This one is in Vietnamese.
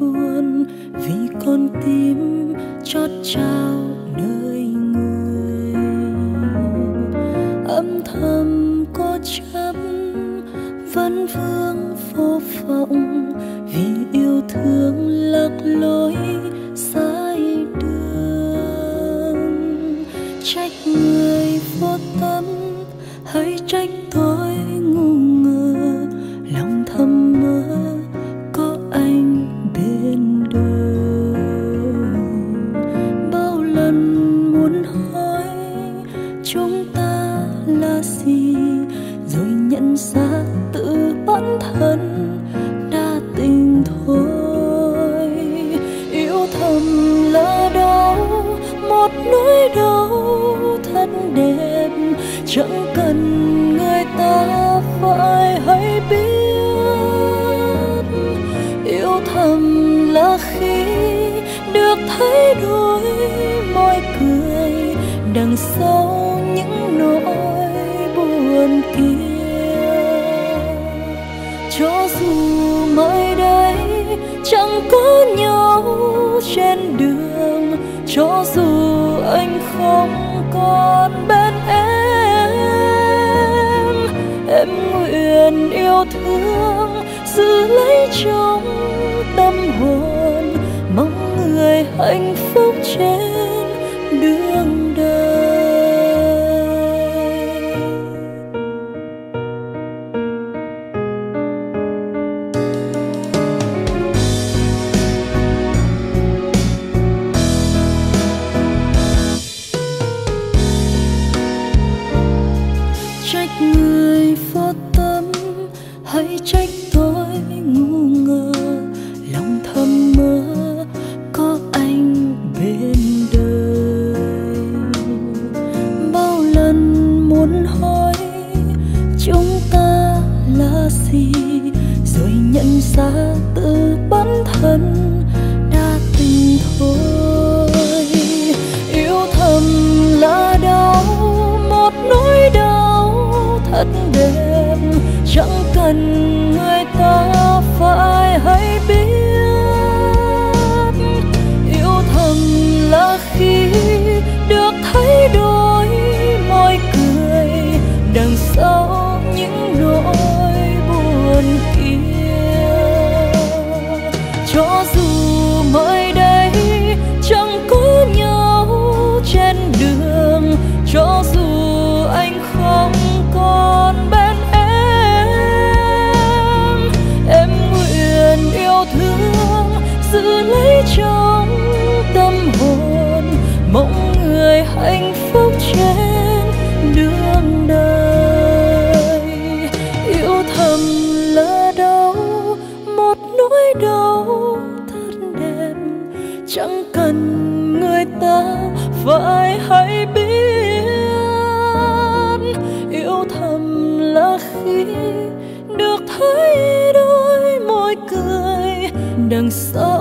buồn vì con tim chót trao nơi người. Âm thầm có chấp vẫn vương vô vọng vì yêu thương lạc lối sai đường. Trách người vô tâm, hãy trách tôi. Thật đẹp. Chẳng cần người ta phải hay biết. Yêu thầm là khi được thấy đôi môi cười, đằng sau những nỗi buồn kia. Cho dù mai đây chẳng có nhau trên đường, cho dù anh không còn bên em. Em nguyện yêu thương, giữ lấy trong tâm hồn, mong người hạnh phúc trên đường hãy trách tôi ngu ngơ, lòng thầm mơ có anh bên đời. Bao lần muốn hỏi, chúng ta là gì? Rồi nhận ra tự bản thân người hạnh phúc trên đường đời. Yêu thầm là đau, một nỗi đau thật đẹp. Chẳng cần người ta phải hay biết. Yêu thầm là khi được thấy đôi môi cười đằng sau